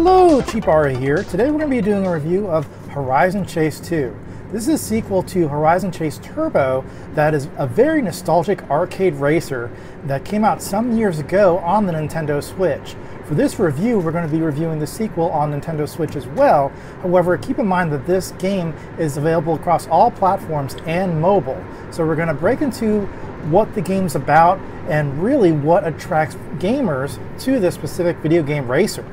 Hello, Cheap Ari here. Today we're going to be doing a review of Horizon Chase 2. This is a sequel to Horizon Chase Turbo that is a very nostalgic arcade racer that came out some years ago on the Nintendo Switch. For this review, we're going to be reviewing the sequel on Nintendo Switch as well. However, keep in mind that this game is available across all platforms and mobile. So we're going to break into what the game's about and really what attracts gamers to this specific video game racer.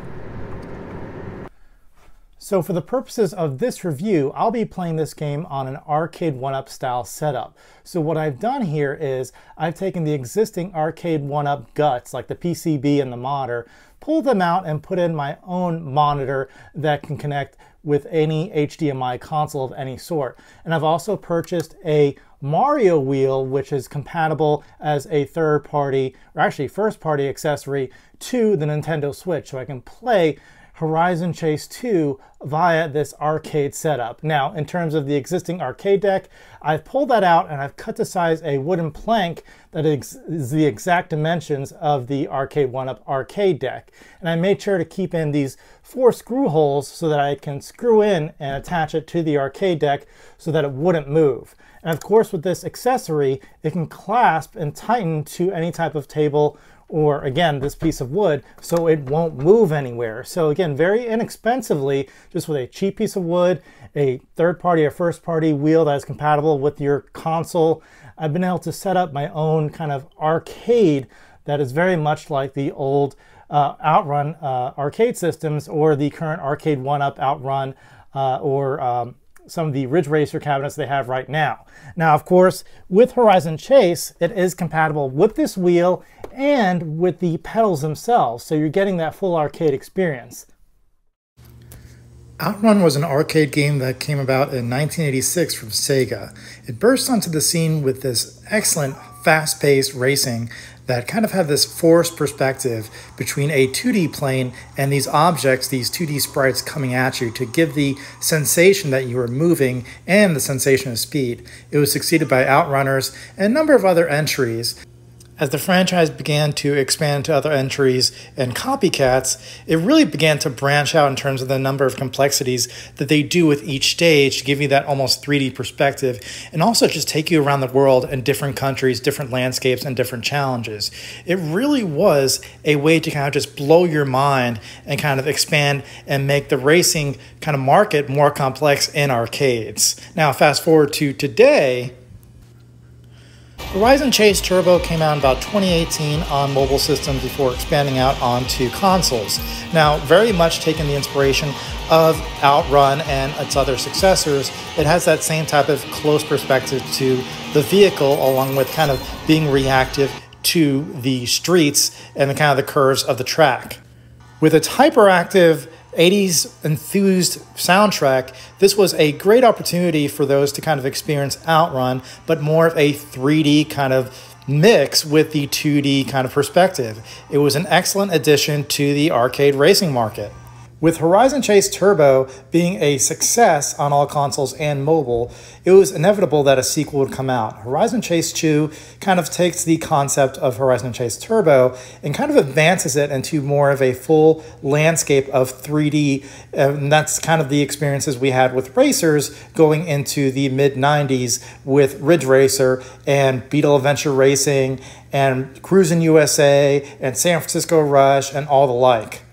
So for the purposes of this review, I'll be playing this game on an arcade 1-up style setup. So what I've done here is I've taken the existing arcade 1-up guts, like the PCB and the monitor, pulled them out and put in my own monitor that can connect with any HDMI console of any sort. And I've also purchased a Mario wheel, which is compatible as a third party, or actually first party accessory to the Nintendo Switch. So I can play Horizon Chase 2 via this arcade setup. Now, in terms of the existing arcade deck, I've pulled that out and I've cut to size a wooden plank that is the exact dimensions of the Arcade 1-Up arcade deck. And I made sure to keep in these four screw holes so that I can screw in and attach it to the arcade deck so that it wouldn't move. And of course, with this accessory, it can clasp and tighten to any type of table or again, this piece of wood, so it won't move anywhere. So again, very inexpensively, just with a cheap piece of wood, a third party or first party wheel that is compatible with your console, I've been able to set up my own kind of arcade that is very much like the old uh, Outrun uh, arcade systems or the current Arcade 1-Up Outrun uh, or um, some of the Ridge Racer cabinets they have right now. Now, of course, with Horizon Chase, it is compatible with this wheel and with the pedals themselves, so you're getting that full arcade experience. Outrun was an arcade game that came about in 1986 from Sega. It burst onto the scene with this excellent fast-paced racing that kind of had this forced perspective between a 2D plane and these objects, these 2D sprites coming at you to give the sensation that you are moving and the sensation of speed. It was succeeded by Outrunners and a number of other entries. As the franchise began to expand to other entries and copycats, it really began to branch out in terms of the number of complexities that they do with each stage to give you that almost 3D perspective and also just take you around the world and different countries, different landscapes, and different challenges. It really was a way to kind of just blow your mind and kind of expand and make the racing kind of market more complex in arcades. Now, fast forward to today Horizon Chase Turbo came out in about 2018 on mobile systems before expanding out onto consoles. Now, very much taking the inspiration of Outrun and its other successors, it has that same type of close perspective to the vehicle, along with kind of being reactive to the streets and the kind of the curves of the track. With its hyperactive 80s enthused soundtrack, this was a great opportunity for those to kind of experience Outrun, but more of a 3D kind of mix with the 2D kind of perspective. It was an excellent addition to the arcade racing market. With Horizon Chase Turbo being a success on all consoles and mobile, it was inevitable that a sequel would come out. Horizon Chase 2 kind of takes the concept of Horizon Chase Turbo and kind of advances it into more of a full landscape of 3D. And that's kind of the experiences we had with racers going into the mid 90s with Ridge Racer and Beetle Adventure Racing and Cruis'n USA and San Francisco Rush and all the like.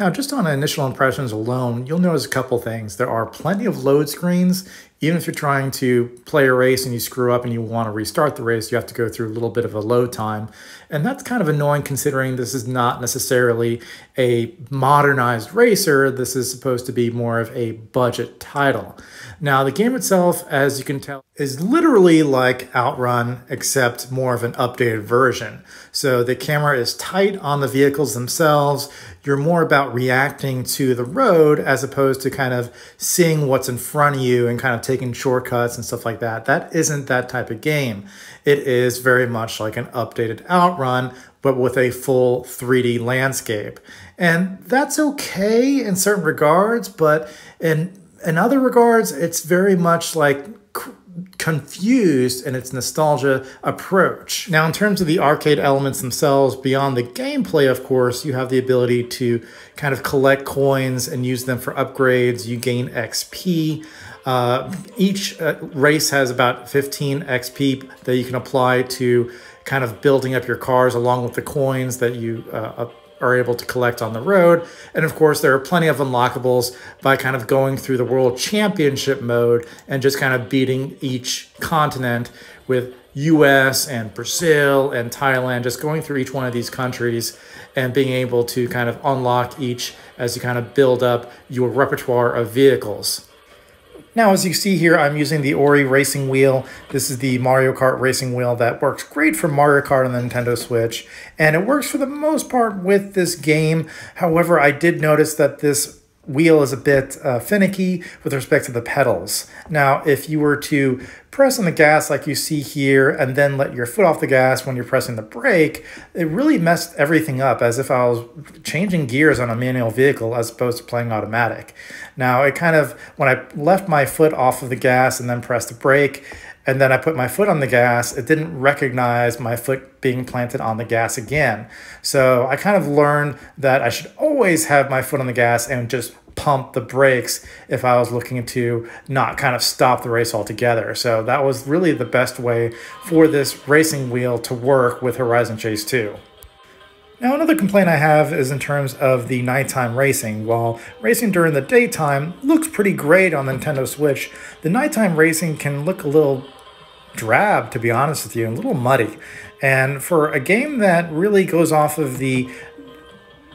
Now, just on initial impressions alone, you'll notice a couple things. There are plenty of load screens. Even if you're trying to play a race and you screw up and you want to restart the race, you have to go through a little bit of a load time. And that's kind of annoying considering this is not necessarily a modernized racer. This is supposed to be more of a budget title. Now, the game itself, as you can tell, is literally like Outrun, except more of an updated version. So the camera is tight on the vehicles themselves. You're more about reacting to the road as opposed to kind of seeing what's in front of you and kind of taking shortcuts and stuff like that. That isn't that type of game. It is very much like an updated Outrun, but with a full 3D landscape. And that's okay in certain regards, but in in other regards, it's very much like confused in its nostalgia approach. Now, in terms of the arcade elements themselves, beyond the gameplay, of course, you have the ability to kind of collect coins and use them for upgrades. You gain XP. Uh, each uh, race has about 15 XP that you can apply to kind of building up your cars along with the coins that you uh, are able to collect on the road. And of course, there are plenty of unlockables by kind of going through the World Championship mode and just kind of beating each continent with US and Brazil and Thailand, just going through each one of these countries and being able to kind of unlock each as you kind of build up your repertoire of vehicles. Now, as you see here, I'm using the Hori racing wheel. This is the Mario Kart racing wheel that works great for Mario Kart on the Nintendo Switch, and it works for the most part with this game. However, I did notice that this wheel is a bit uh, finicky with respect to the pedals. Now, if you were to press on the gas like you see here and then let your foot off the gas when you're pressing the brake, it really messed everything up as if I was changing gears on a manual vehicle as opposed to playing automatic. Now, it kind of, when I left my foot off of the gas and then pressed the brake, and then I put my foot on the gas, it didn't recognize my foot being planted on the gas again. So I kind of learned that I should always have my foot on the gas and just pump the brakes if I was looking to not kind of stop the race altogether. So that was really the best way for this racing wheel to work with Horizon Chase 2. Now, another complaint I have is in terms of the nighttime racing. While racing during the daytime looks pretty great on the Nintendo Switch, the nighttime racing can look a little drab, to be honest with you, and a little muddy. And for a game that really goes off of the,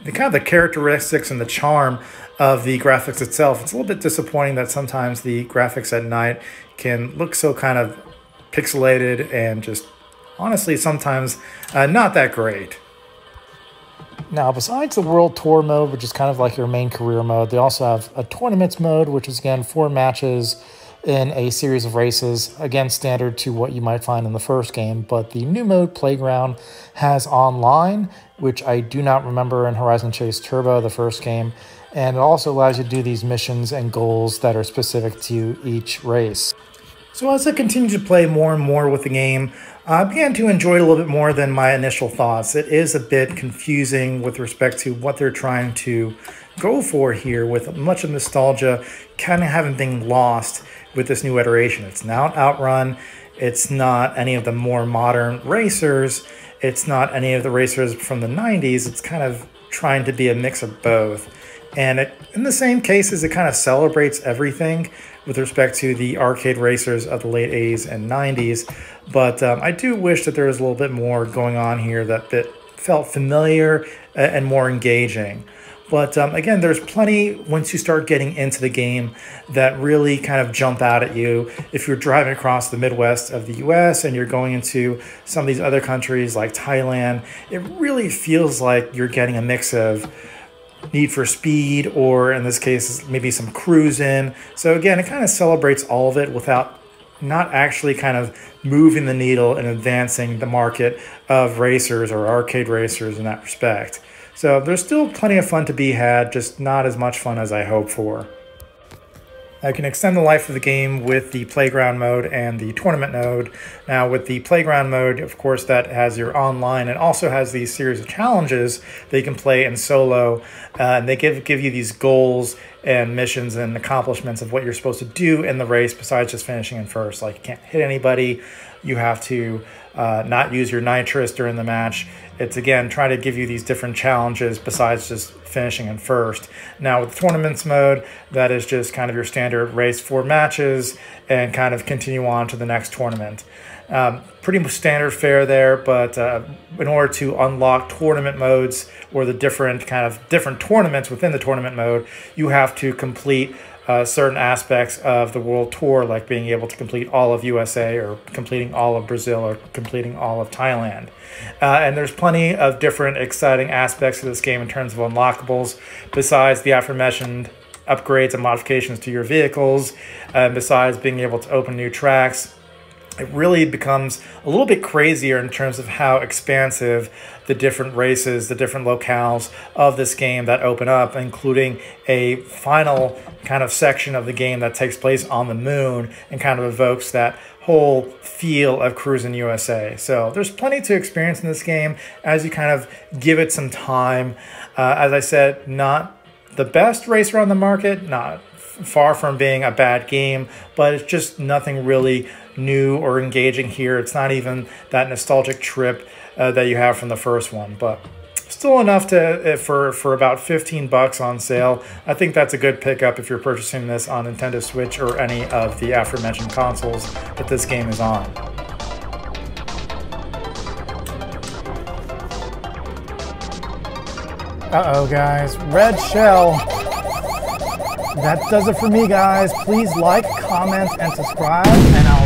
the kind of the characteristics and the charm of the graphics itself, it's a little bit disappointing that sometimes the graphics at night can look so kind of pixelated and just honestly sometimes uh, not that great. Now, besides the World Tour mode, which is kind of like your main career mode, they also have a tournaments mode, which is again four matches in a series of races. Again, standard to what you might find in the first game. But the new mode, Playground, has online, which I do not remember in Horizon Chase Turbo, the first game. And it also allows you to do these missions and goals that are specific to each race. So as I continue to play more and more with the game, I began to enjoy it a little bit more than my initial thoughts. It is a bit confusing with respect to what they're trying to go for here, with much of nostalgia kind of having been lost with this new iteration. It's not Outrun, it's not any of the more modern racers, it's not any of the racers from the 90s. It's kind of trying to be a mix of both. And it, in the same cases, it kind of celebrates everything with respect to the arcade racers of the late 80s and 90s. But um, I do wish that there was a little bit more going on here that, that felt familiar and more engaging. But um, again, there's plenty once you start getting into the game that really kind of jump out at you. If you're driving across the Midwest of the US and you're going into some of these other countries like Thailand, it really feels like you're getting a mix of Need for Speed, or in this case, maybe some cruising. So again, it kind of celebrates all of it without not actually kind of moving the needle and advancing the market of racers or arcade racers in that respect. So there's still plenty of fun to be had, just not as much fun as I hope for. I can extend the life of the game with the playground mode and the tournament mode. Now, with the playground mode, of course, that has your online and also has these series of challenges that you can play in solo. Uh, and they give, give you these goals and missions and accomplishments of what you're supposed to do in the race besides just finishing in first. Like, you can't hit anybody, you have to uh, not use your nitrous during the match. It's again trying to give you these different challenges besides just finishing in first. Now with tournaments mode, that is just kind of your standard race four matches and kind of continue on to the next tournament. Um, pretty standard fare there, but uh, in order to unlock tournament modes or the different kind of different tournaments within the tournament mode, you have to complete uh, certain aspects of the world tour, like being able to complete all of USA or completing all of Brazil or completing all of Thailand. Uh, and there's plenty of different exciting aspects to this game in terms of unlockables, besides the aforementioned upgrades and modifications to your vehicles, and besides being able to open new tracks it really becomes a little bit crazier in terms of how expansive the different races, the different locales of this game that open up, including a final kind of section of the game that takes place on the moon and kind of evokes that whole feel of Cruis'n USA. So there's plenty to experience in this game as you kind of give it some time. Uh, as I said, not the best racer on the market, not far from being a bad game, but it's just nothing really new or engaging here. It's not even that nostalgic trip uh, that you have from the first one, but still enough to uh, for for about 15 bucks on sale. I think that's a good pickup if you're purchasing this on Nintendo Switch or any of the aforementioned consoles that this game is on. Uh-oh, guys. Red shell. That does it for me, guys. Please like, comment, and subscribe, and I'll